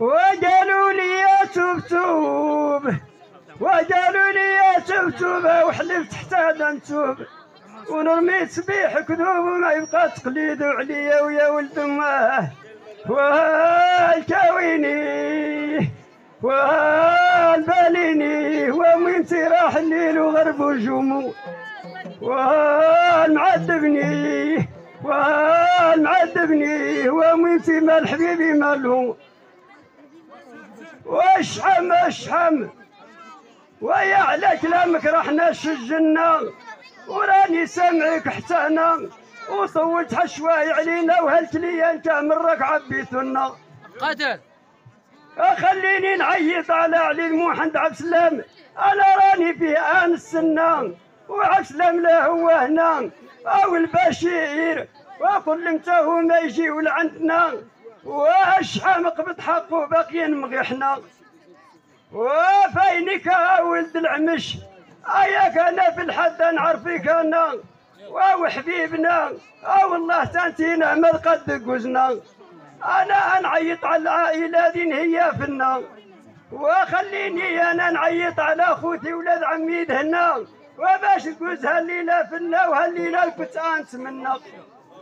وقالوا لي يا سبسوب وقالوا لي يا سبتوب وحلفت حتى دنتوب ونرمي صبيح كذوب وما يبقى تقليد عليا ويا ولد اماه وهاي كاويني وهاي باليني ومين راح الليل وغرب الجموع والمعذبني معذبني والمعذبني ومنتي مال حبيبي مالو واشحم اشحم. ويا على كلامك راح نشجنا وراني سامعك حتى أنا. وصوت حشواي علينا وهالكلية أنت مرك عبيتنا قاتل. خليني نعيط على علي الموحد عبد السلام أنا راني في آن السنة. وعبد السلام لا هو هنا. أو البشير. وكل انت ما يجيو لعندنا. وأشحام قبض حقه باقيين مغيحنا وفينك يا ولد العمش. اياك أنا في الحد نعرفك أنا واو حبيبنا. أو والله تانتينا ما قد جوزنا أنا نعيط على العائله ذي هي فينا. وخليني أنا نعيط على أخوتي ولاد عمي هنا وباش تجوز هالليلة فينا وهالليلة كنت انت منا.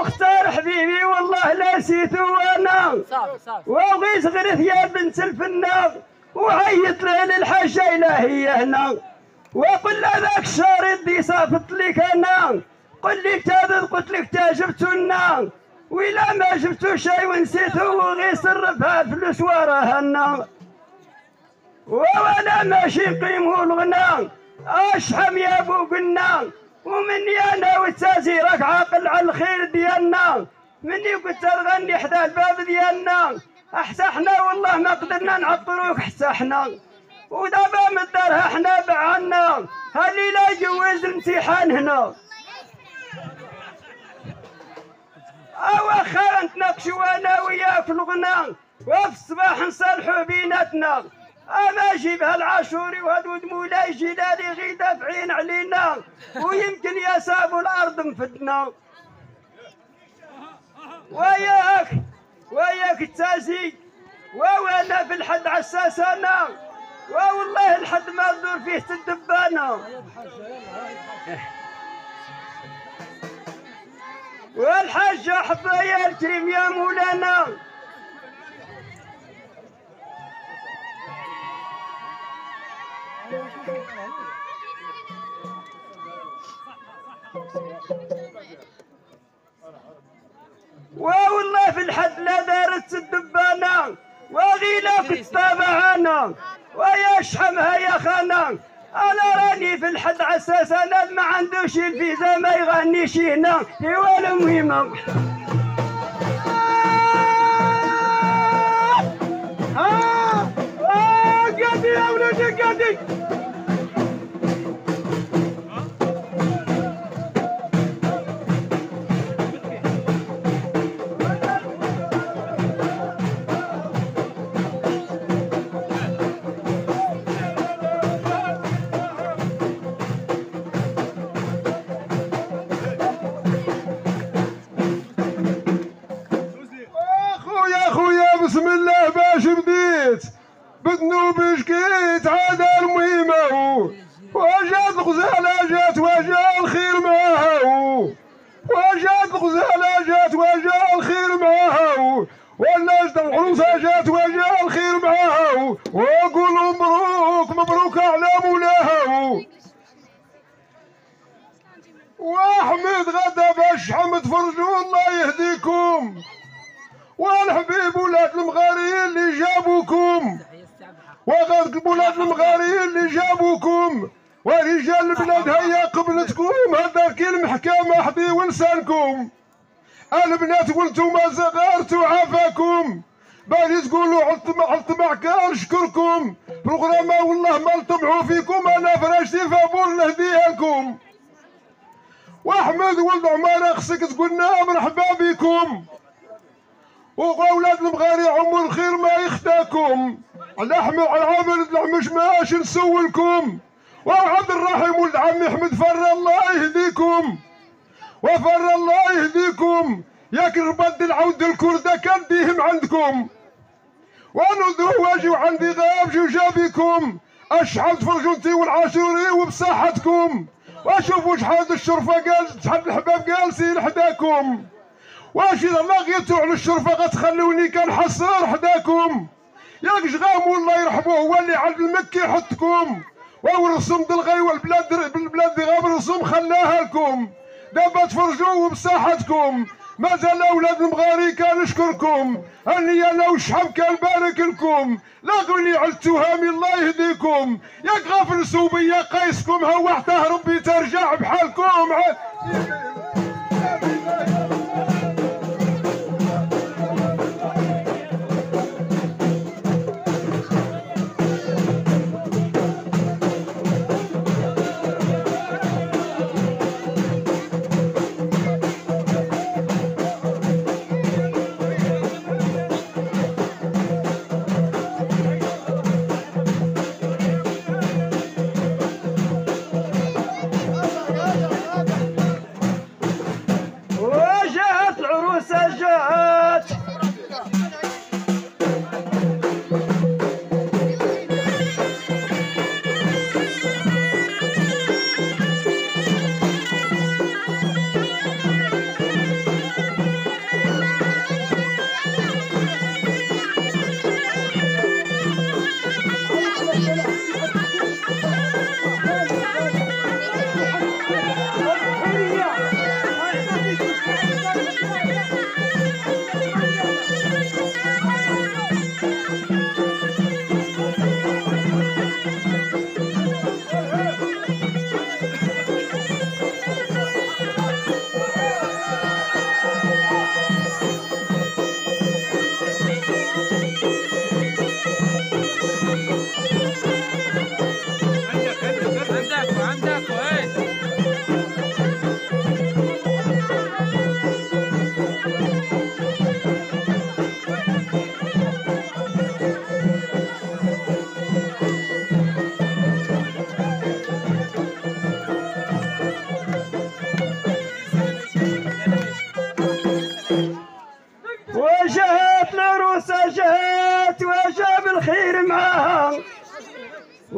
المختار حبيبي والله لا نسيته وأنا وغيس غرث يا بنت الفنان وعيط لي للحاجة إلهية هنا وقل له ذاك الشارد دي صافت لك أنا قل لي كذا قلت لك تا جبتو لنا وإلا ما جبتو شي ونسيتو وغيس الربها فلوس وراها لنا وأنا ماشي نقيمو الغنى أشحم يا أبو قلنا ومني أنا والتازي راك عاقل على الخير ديالنا. مني قلت تغني حدا الباب ديالنا. حتى حنا والله ما قدرنا نعطروك حتى حنا. ودابا من دارها حنا بعنا. هاللي لا جوز الامتحان هنا. اواخا نتناقشوا أنا وياك في الغنى وفي الصباح نصالحوا بيناتنا. أما جيب هالعاشوري وهدود مولاي جلالي غي دافعين علينا. ويمكن يا سابوا الأرض مفدنا وياك وياك التازي وأنا في الحد عساس أنا والله الحد ما تدور فيه تدبانه والحاجة حبايا الكريم يا مولانا. والله في الحد لا دارت الدبانة وغيلا كنت تابعانا ويا شحمها يا خانا. أنا راني في الحد عساس أنا ما عندوش الفيزا ما يغنيش هنا. ها ها قادي يا ولدي قادي واحمد غدا باش حمد فرجو الله يهديكم. والحبيب ولاد المغاري اللي جابوكم. وغاد ولاد المغاري اللي جابوكم. ورجال البلاد هيا قبلتكم. هذاك المحكمة حظي ولسانكم. البنات وأنتم صغار تعافاكم بالي تقولوا علت علت معك نشكركم. بروغراما والله ما نطمعوا فيكم. أنا فراشتي فابور نهديها لكم. واحمد ولد عمارة خصك تقولنا مرحبا بكم. واولاد المغاري عمر الخير ما يخداكم على احمد عامر العمش ماش نسولكم. وعبد الرحيم ولد عمي أحمد فر الله يهديكم. وفر الله يهديكم. ياك ربد العود الكردة كان ديهم عندكم. وأنا واجي وعندي غاب جابيكم أشحال تفرجونتي والعاشوري وبصحتكم. وأشوفوا شحال الشرفة قال شحال الحباب جالسين حداكم واش إذا لغيتوا على الشرفة غتخلوني كنحصر حداكم. ياك شغام والله يرحمه هو اللي عند المكي يحطكم. والرسوم دلغي والبلاد بالبلاد غاب الرسوم خلاها لكم. دابا تفرجوا وبصحتكم مازال أولاد المغاري كنشكركم اني أنا وشحال كنبارك لكم. لا غني على التهامي الله يهديكم. ياك غافل سوبيا قيسكم هو حتى ربي ترجع بحالكم.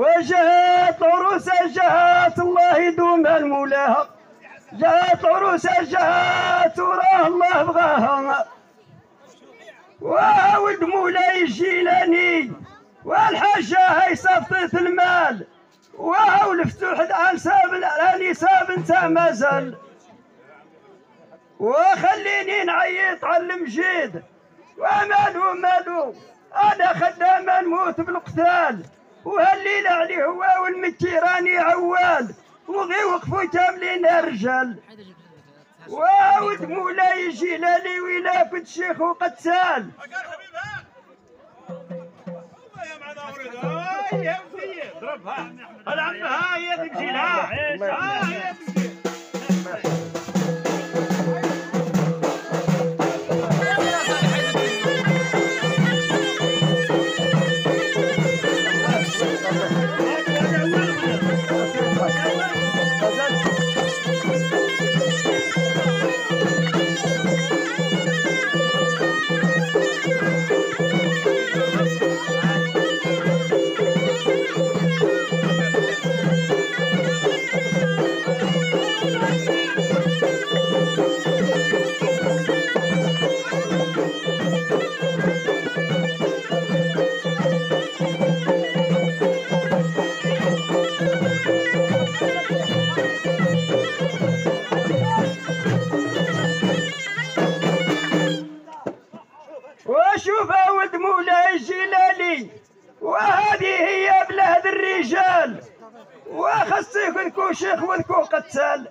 وجهت العروسة جهات الله يدوم المولاها جهت العروسة جهات وراه الله بغاها وولد مولاي الجيلاني والحاجة هاي صفطة المال. وهو الفتوح الانساب الانساب أنت مازال. وخليني نعيط على المجيد. ومالو مالو أنا خدام نموت بالقتال. وهالليلة عليه هو والمكي راني عوال. وغي وقفوا كاملين الرجال. وعاود مولاي جلالي ولا كنت شيخ وقد سال. ضربها العمها هي تمشي لها ها وخصك ذكو شيخ وذكو قتال.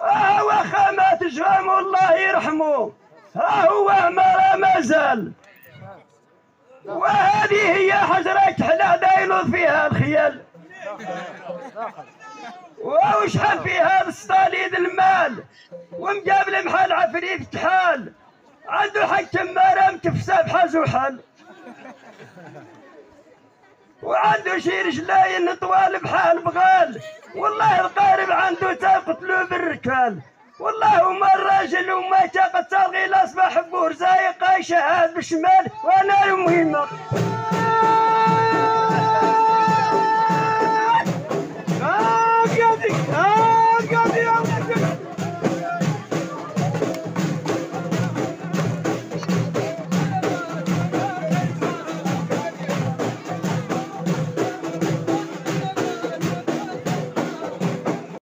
ها هو خامات جغام الله يرحمه ها هو ما مازال وهذه هي حجرة كحلة دايلوض فيها الخيال. وشحال فيها السطاليد المال؟ ومقابل محل عفريت كحال عنده حكم مرام تفسى بحال وحال وعنده شي رجلاين طوال بحال بغال. والله القارب عنده تقتلو بالركال والله وما الراجل وما تقتل غير اصبح بور زايق شهاد بالشمال وأنا المهمه